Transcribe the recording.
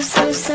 so, so,